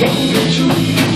From the trees